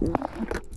嗯。